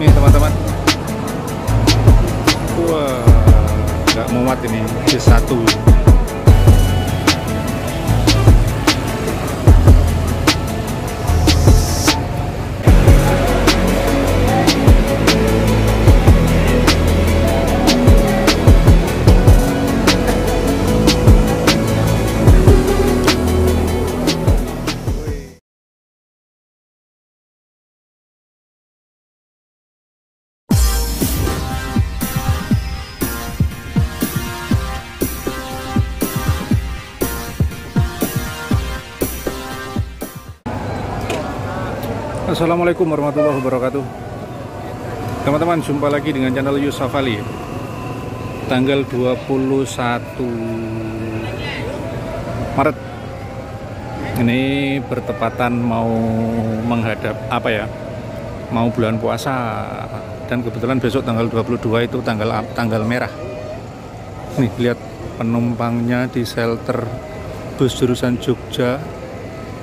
nih teman-teman. Wah nggak muat ini C1 Assalamualaikum warahmatullahi wabarakatuh. Teman-teman jumpa lagi dengan channel Yusuf Ali. Tanggal 21 Maret. Ini bertepatan mau menghadap apa ya Mau bulan puasa. Dan kebetulan besok tanggal 22 itu tanggal tanggal merah. Nih lihat penumpangnya di shelter bus jurusan Jogja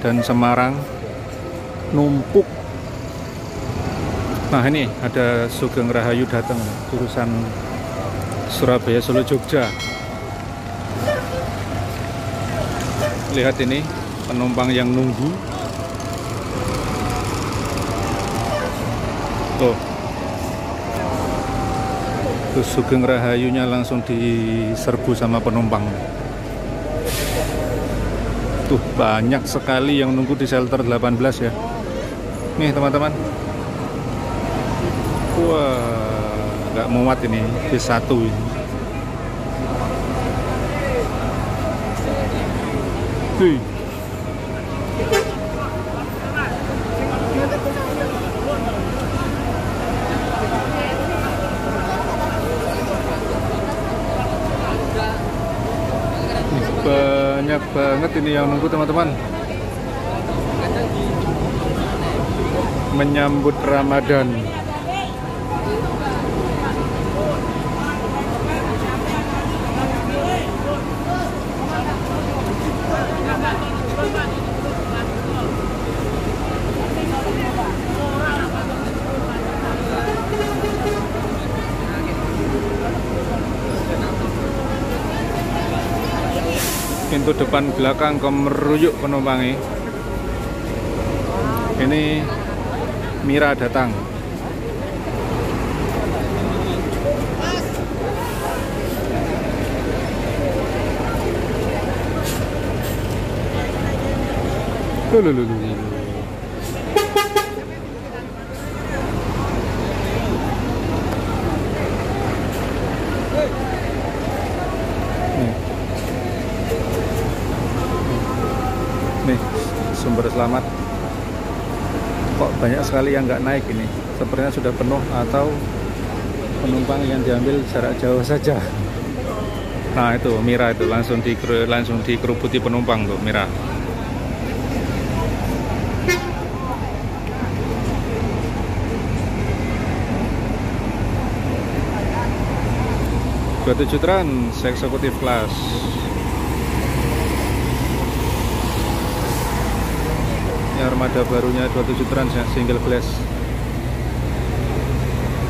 dan Semarang numpuk Nah ini ada Sugeng Rahayu datang jurusan Surabaya Solo Jogja. Lihat ini penumpang yang nunggu. Tuh. Tuh Sugeng Rahayunya langsung diserbu sama penumpang. Tuh banyak sekali yang nunggu di shelter 18 ya. Nih teman-teman. Wah, nggak muat ini B1 ini. Hei. banyak banget ini yang nunggu teman-teman menyambut Ramadan pintu depan belakang kemeruyuk penumpangnya. Ini Mira datang. Loh, sumber selamat. Kok banyak sekali yang nggak naik ini? Sepertinya sudah penuh atau penumpang yang diambil jarak jauh saja. Nah itu Mira itu langsung di langsung dikerubuti penumpang tuh Mira. Dua tujuh trans eksekutif kelas. Armada barunya 27 trans ya, single glass.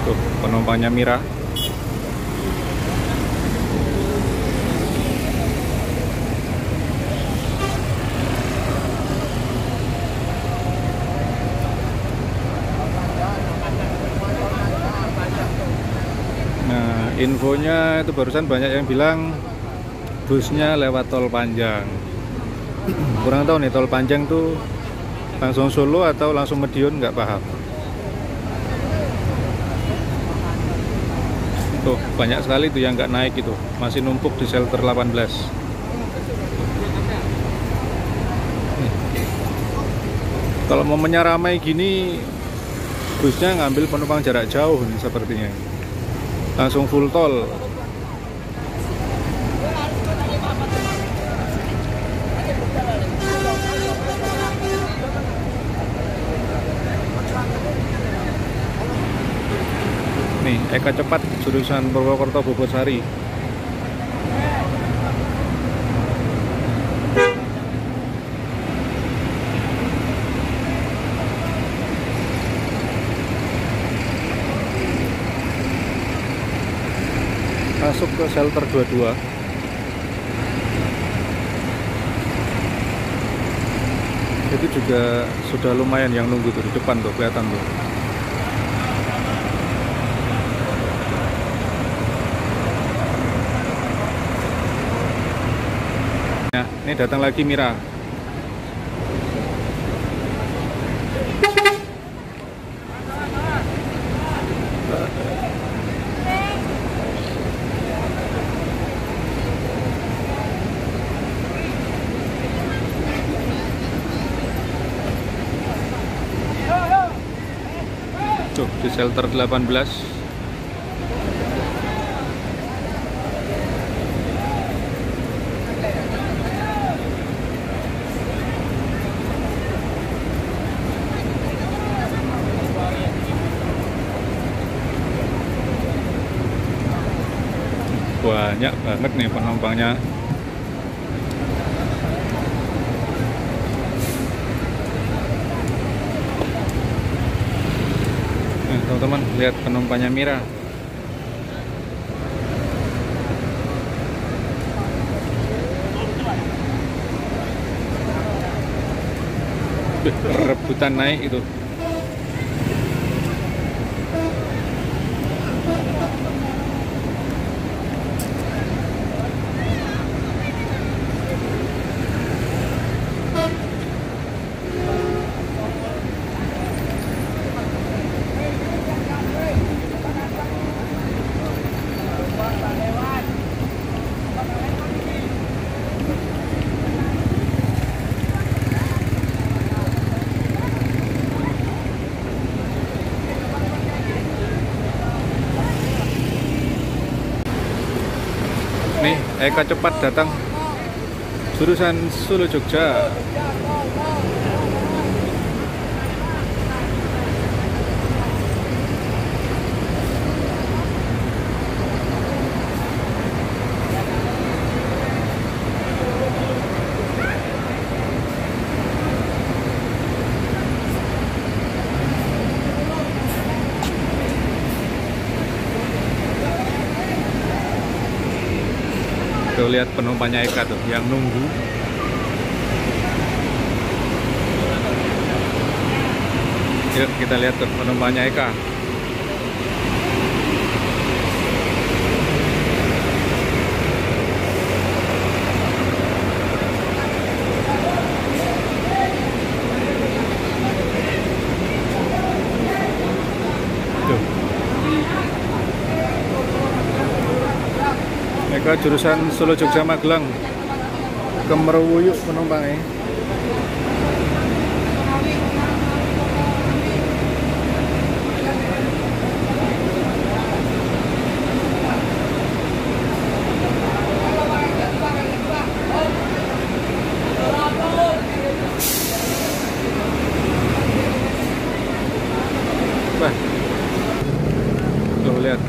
Tuh, penumpangnya Mira. Nah, infonya itu barusan banyak yang bilang busnya lewat tol panjang. Kurang tahu nih tol panjang tuh langsung Solo atau langsung Medion nggak paham. Tuh banyak sekali tuh yang nggak naik itu. Masih numpuk di shelter 18 Nih. kalau mau ramai gini busnya ngambil penumpang jarak jauh nih sepertinya. Langsung full tol nih Eka Cepat jurusan Purwokerto Bogosari. Masuk ke shelter 22 itu juga sudah lumayan yang nunggu tuh di depan tuh kelihatan tuh. Ini datang lagi Mira. Tuh, di shelter 18 banyak banget nih penumpangnya. Nah, teman-teman lihat penumpangnya Mira. Rebutan naik itu nih Eka cepat datang. Jurusan Solo Jogja Tuh lihat penumpangnya Eka tuh yang nunggu. Yuk kita lihat tuh penumpangnya Eka. Eka jurusan Solo Jogja Magelang. Ke Merowuyuk penumpangnya Wah. Tuh lihat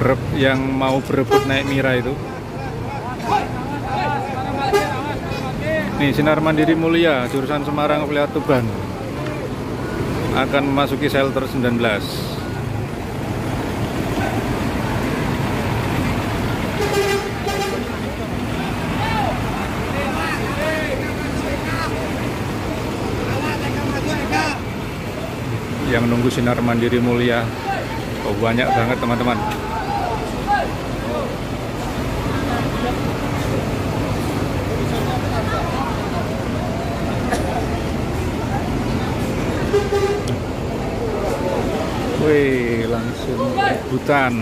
Rep yang mau berebut naik Mira itu. Nih Sinar Mandiri Mulia jurusan Semarang Pelihat Tuban akan memasuki shelter 19. Yang nunggu Sinar Mandiri Mulia Oh, banyak banget teman-teman. Wih, langsung rebutan.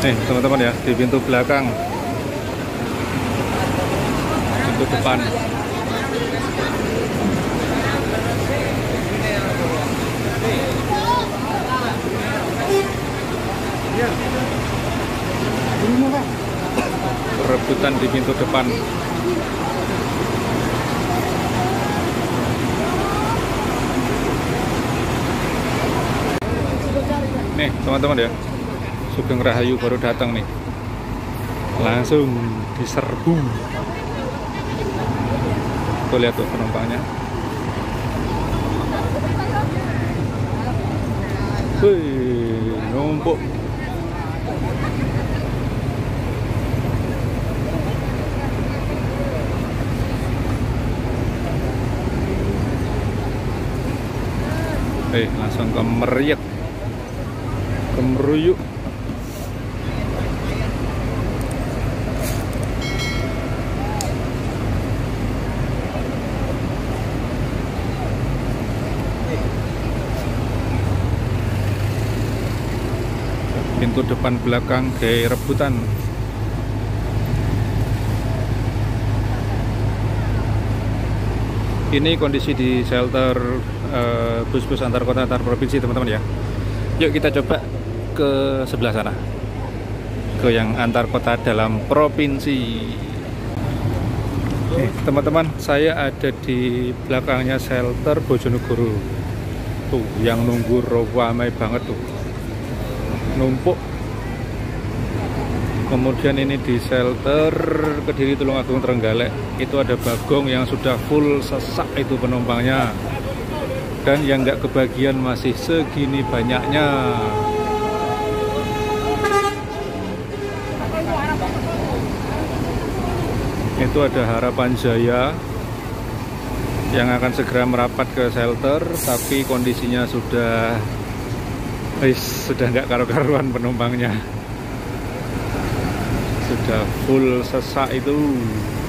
Nih, teman-teman ya, di pintu belakang. Pintu depan. Rebutan di pintu depan. Teman-teman ya Sugeng Rahayu baru datang nih Langsung diserbu Tuh lihat tuh penumpangnya Wih, numpuk. Eh, langsung ke Meriet. Ke Meruyuk. pintu depan belakang kayak rebutan. Ini kondisi di shelter uh, bus-bus antar kota antar provinsi teman-teman ya. Yuk kita coba ke sebelah sana. Ke yang antar kota dalam provinsi. Teman-teman saya ada di belakangnya shelter Bojonegoro. Tuh yang nunggu ramai banget tuh. Numpuk. Kemudian ini di shelter Kediri Tulungagung Trenggalek. Itu ada bagong yang sudah full sesak itu penumpangnya. Dan yang nggak kebagian masih segini banyaknya itu ada harapan jaya yang akan segera merapat ke shelter tapi kondisinya sudah Wis, sudah nggak karu-karuan penumpangnya. Sudah full sesak itu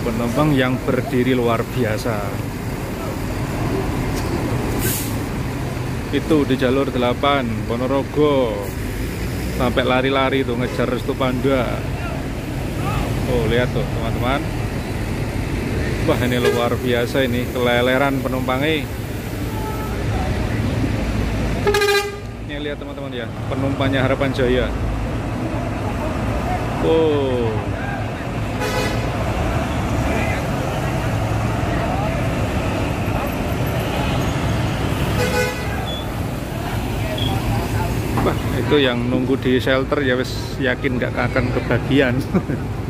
penumpang yang berdiri luar biasa. Itu di jalur 8 Ponorogo sampai lari-lari tuh ngejar Restu Panda. Oh, lihat tuh teman-teman. Wah, ini luar biasa ini keleleran penumpangnya. lihat teman-teman ya penumpangnya Harapan Jaya. Oh Wah, itu yang nunggu di shelter ya wes yakin nggak akan kebagian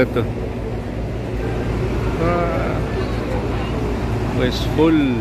lihat tuh wah wes full